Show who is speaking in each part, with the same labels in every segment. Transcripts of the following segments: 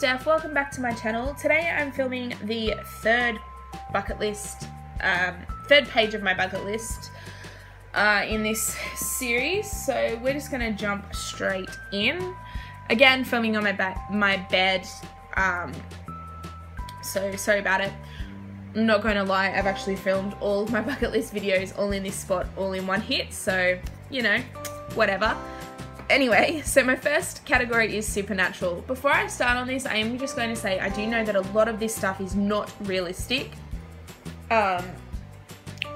Speaker 1: Steph, welcome back to my channel. Today I'm filming the third bucket list, um, third page of my bucket list uh, in this series. So we're just gonna jump straight in. Again, filming on my, my bed, um, so sorry about it. I'm not going to lie, I've actually filmed all of my bucket list videos all in this spot, all in one hit, so, you know, whatever. Anyway, so my first category is supernatural. Before I start on this, I am just going to say I do know that a lot of this stuff is not realistic, um,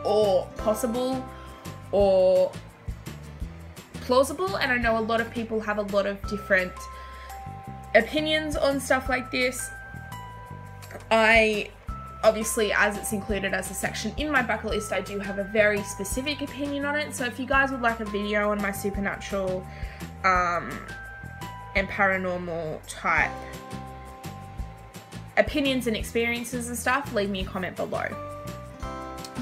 Speaker 1: or possible, or plausible, and I know a lot of people have a lot of different opinions on stuff like this. I obviously as it's included as a section in my bucket list I do have a very specific opinion on it. So if you guys would like a video on my supernatural um, and paranormal type opinions and experiences and stuff leave me a comment below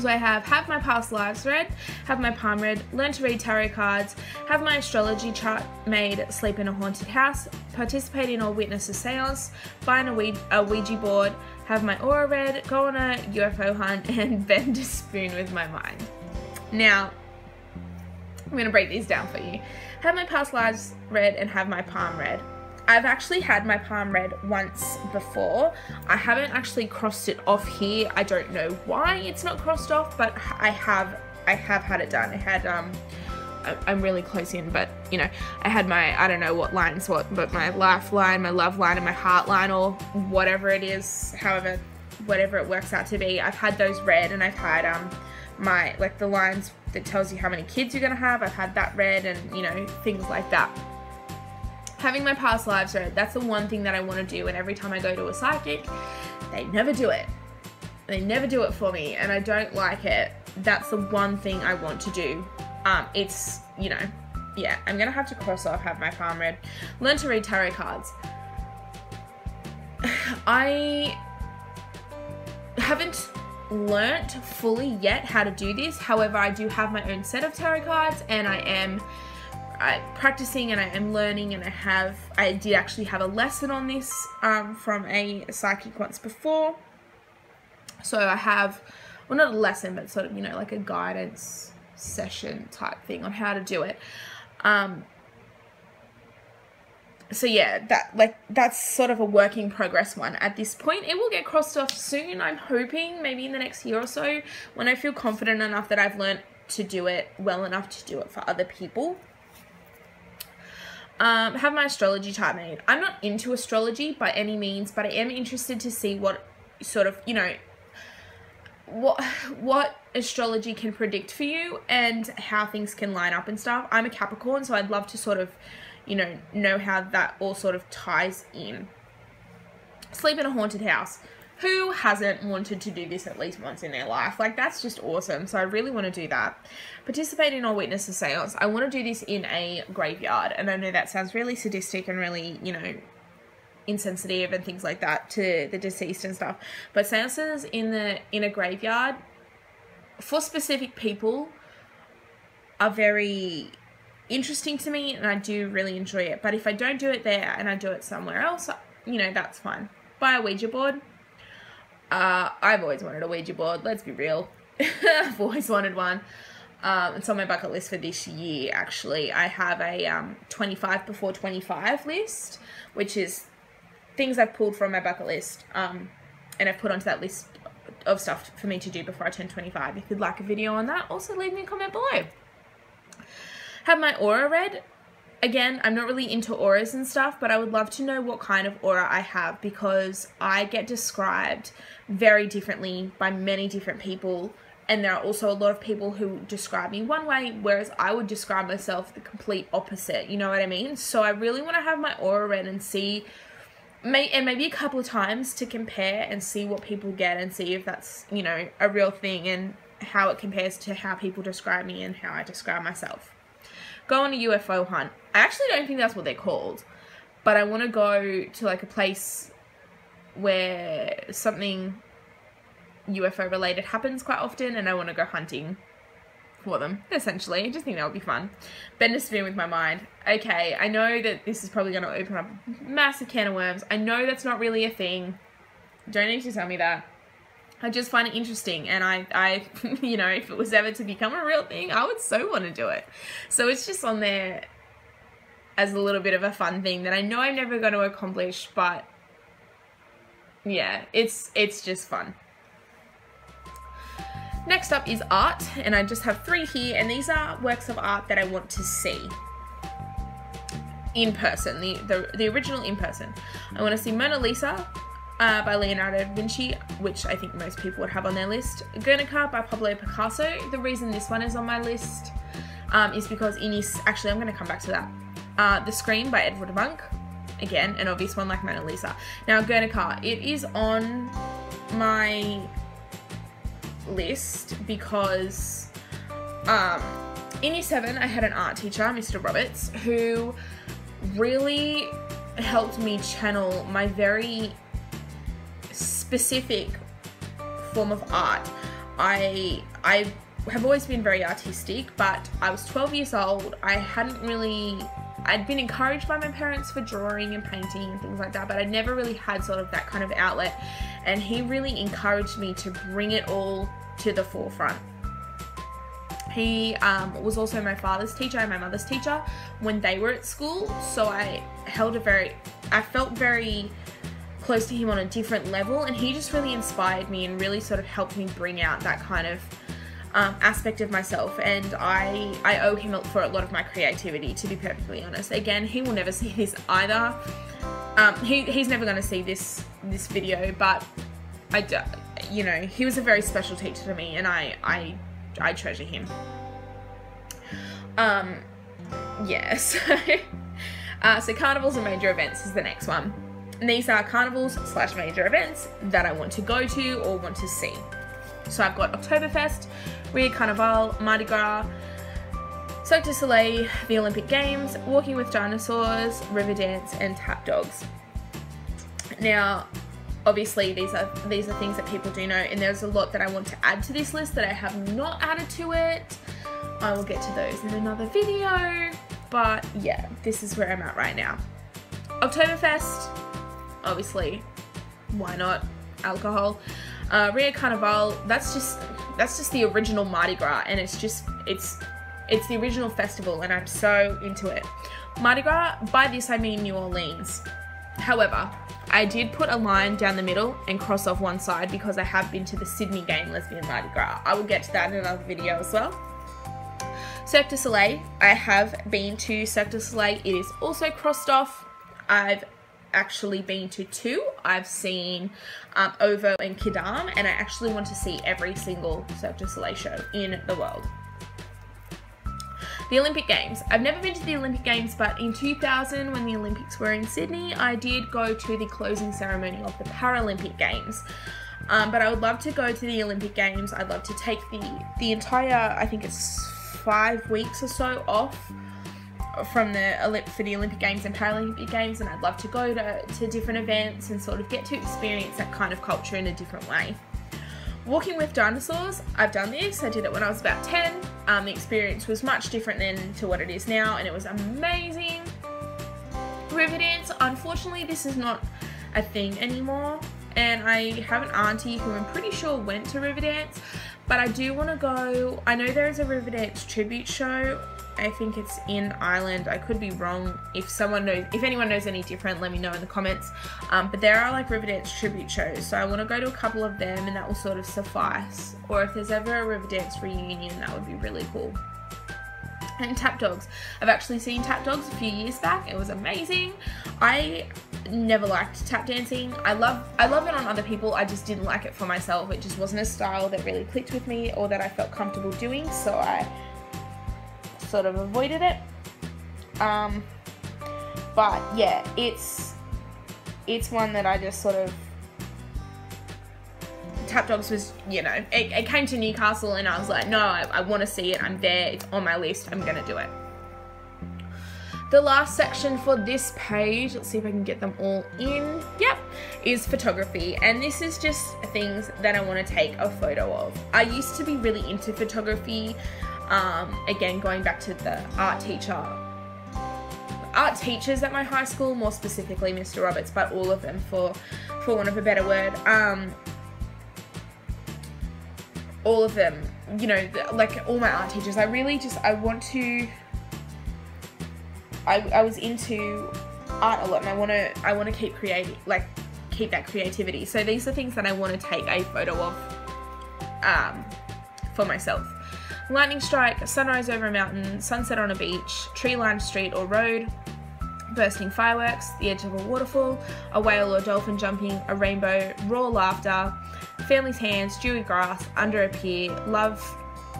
Speaker 1: so I have have my past lives read, have my palm read, learn to read tarot cards, have my astrology chart made, sleep in a haunted house, participate in or witness a seance, Find a, a Ouija board, have my aura read, go on a UFO hunt, and bend a spoon with my mind. Now, I'm going to break these down for you. Have my past lives read and have my palm read. I've actually had my palm read once before. I haven't actually crossed it off here. I don't know why it's not crossed off, but I have I have had it done. I had um I'm really close in, but you know, I had my, I don't know what lines what, but my lifeline, my love line, and my heart line, or whatever it is, however, whatever it works out to be. I've had those read, and I've had um my like the lines that tells you how many kids you're gonna have. I've had that read, and you know things like that. Having my past lives read, that's the one thing that I want to do, and every time I go to a psychic, they never do it. They never do it for me, and I don't like it. That's the one thing I want to do um, it's, you know, yeah, I'm gonna have to cross off have my palm read. Learn to read tarot cards. I haven't learnt fully yet how to do this. However, I do have my own set of tarot cards and I am uh, practicing and I am learning and I have, I did actually have a lesson on this um, from a, a psychic once before. So I have, well not a lesson, but sort of, you know, like a guidance session type thing on how to do it. Um, so yeah, that like that's sort of a work in progress one at this point. It will get crossed off soon. I'm hoping maybe in the next year or so when I feel confident enough that I've learned to do it well enough to do it for other people. Um, have my astrology chart made. I'm not into astrology by any means, but I am interested to see what sort of, you know, what what astrology can predict for you and how things can line up and stuff. I'm a Capricorn, so I'd love to sort of, you know, know how that all sort of ties in. Sleep in a haunted house. Who hasn't wanted to do this at least once in their life? Like, that's just awesome. So I really want to do that. Participate in or witness a seance. I want to do this in a graveyard. And I know that sounds really sadistic and really, you know, insensitive and things like that to the deceased and stuff. But seances in the in a graveyard for specific people are very interesting to me and I do really enjoy it. But if I don't do it there and I do it somewhere else, you know, that's fine. Buy a Ouija board. Uh, I've always wanted a Ouija board, let's be real. I've always wanted one. Um, it's on my bucket list for this year, actually. I have a um, 25 before 25 list, which is things I've pulled from my bucket list um, and I've put onto that list of stuff for me to do before I turn 25. If you'd like a video on that, also leave me a comment below. Have my aura read. Again, I'm not really into auras and stuff, but I would love to know what kind of aura I have because I get described very differently by many different people. And there are also a lot of people who describe me one way whereas I would describe myself the complete opposite. You know what I mean? So I really want to have my aura read and see may and maybe a couple of times to compare and see what people get and see if that's you know a real thing and how it compares to how people describe me and how I describe myself. Go on a UFO hunt. I actually don't think that's what they're called, but I want to go to like a place where something UFO related happens quite often and I want to go hunting for them, essentially. I just think that would be fun. Bend a spoon with my mind. Okay, I know that this is probably going to open up a massive can of worms. I know that's not really a thing. Don't need to tell me that. I just find it interesting and I, I, you know, if it was ever to become a real thing, I would so want to do it. So it's just on there as a little bit of a fun thing that I know I'm never going to accomplish, but yeah, it's, it's just fun. Next up is art, and I just have three here, and these are works of art that I want to see in person, the, the, the original in person. I want to see Mona Lisa uh, by Leonardo da Vinci, which I think most people would have on their list. Guernica by Pablo Picasso. The reason this one is on my list um, is because Inis, actually I'm going to come back to that. Uh, the Scream by Edvard Munch, again, an obvious one like Mona Lisa. Now Guernica, it is on my list because um, in year seven, I had an art teacher, Mr. Roberts, who really helped me channel my very specific form of art. I I have always been very artistic, but I was 12 years old. I hadn't really I'd been encouraged by my parents for drawing and painting and things like that, but I never really had sort of that kind of outlet. And he really encouraged me to bring it all to the forefront. He um, was also my father's teacher and my mother's teacher when they were at school, so I held a very, I felt very close to him on a different level, and he just really inspired me and really sort of helped me bring out that kind of um, aspect of myself and I, I owe him for a lot of my creativity to be perfectly honest. Again, he will never see this either. Um, he, he's never going to see this this video, but I, you know, he was a very special teacher to me and I, I, I treasure him. Um, yeah, so, uh, so carnivals and major events is the next one. And these are carnivals slash major events that I want to go to or want to see. So I've got Oktoberfest, Rio Carnival, Mardi Gras, Cirque du Soleil, the Olympic Games, Walking with Dinosaurs, Riverdance, and Tap Dogs. Now, obviously these are these are things that people do know, and there's a lot that I want to add to this list that I have not added to it. I will get to those in another video, but yeah, this is where I'm at right now. Oktoberfest, obviously, why not? Alcohol. Uh, Rio Carnival, that's just that's just the original Mardi Gras, and it's just it's it's the original festival, and I'm so into it. Mardi Gras, by this I mean New Orleans. However, I did put a line down the middle and cross off one side because I have been to the Sydney Gay and Lesbian Mardi Gras. I will get to that in another video as well. Cirque du Soleil, I have been to Cirque du Soleil. It is also crossed off. I've actually been to two. I've seen um, OVO and Quidam, and I actually want to see every single Cirque du Soleil show in the world. The Olympic Games. I've never been to the Olympic Games, but in 2000, when the Olympics were in Sydney, I did go to the closing ceremony of the Paralympic Games. Um, but I would love to go to the Olympic Games. I'd love to take the the entire, I think it's five weeks or so off from the for the Olympic Games and Paralympic Games, and I'd love to go to, to different events and sort of get to experience that kind of culture in a different way. Walking with dinosaurs, I've done this. I did it when I was about 10. Um, the experience was much different than to what it is now, and it was amazing. Riverdance, unfortunately, this is not a thing anymore. And I have an auntie who I'm pretty sure went to Riverdance, but I do want to go. I know there is a Riverdance tribute show I think it's in Ireland. I could be wrong. If someone knows, if anyone knows any different, let me know in the comments. Um, but there are like Riverdance tribute shows, so I want to go to a couple of them, and that will sort of suffice. Or if there's ever a Riverdance reunion, that would be really cool. And Tap Dogs. I've actually seen Tap Dogs a few years back. It was amazing. I never liked tap dancing. I love I love it on other people. I just didn't like it for myself. It just wasn't a style that really clicked with me or that I felt comfortable doing. So I sort of avoided it. Um, but yeah, it's it's one that I just sort of Tap Dogs was, you know, it, it came to Newcastle and I was like, no, I, I want to see it. I'm there. It's on my list. I'm going to do it. The last section for this page, let's see if I can get them all in. Yep, is photography. And this is just things that I want to take a photo of. I used to be really into photography Um, again, going back to the art teacher, art teachers at my high school, more specifically Mr. Roberts, but all of them for, for want of a better word. Um, all of them, you know, like all my art teachers, I really just, I want to, I, I was into art a lot and I want to, I want to keep creating, like keep that creativity. So these are things that I want to take a photo of um, for myself. Lightning strike, sunrise over a mountain, sunset on a beach, tree lined street or road, bursting fireworks, the edge of a waterfall, a whale or dolphin jumping, a rainbow, raw laughter, family's hands, dewy grass, under a pier, love,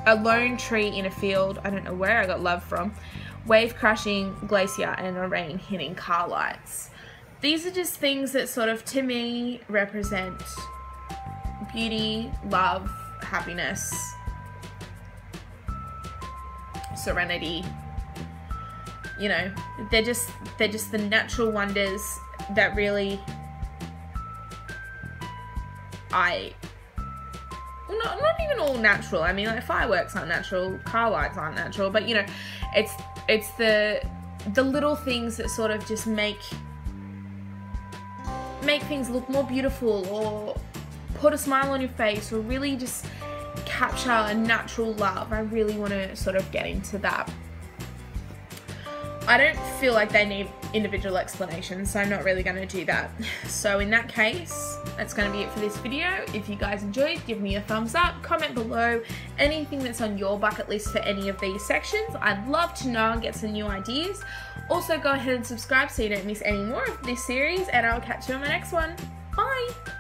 Speaker 1: a lone tree in a field, I don't know where I got love from, wave crashing, glacier, and a rain hitting car lights. These are just things that sort of, to me, represent beauty, love, happiness, serenity. You know, they're just they're just the natural wonders that really I well, not, not even all natural. I mean, like fireworks aren't natural, car lights aren't natural, but you know, it's it's the the little things that sort of just make make things look more beautiful or put a smile on your face or really just capture a natural love. I really want to sort of get into that. I don't feel like they need individual explanations, so I'm not really going to do that. So in that case, that's going to be it for this video. If you guys enjoyed, give me a thumbs up, comment below anything that's on your bucket list for any of these sections. I'd love to know and get some new ideas. Also, go ahead and subscribe so you don't miss any more of this series, and I'll catch you on my next one. Bye!